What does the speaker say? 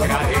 hit, gotta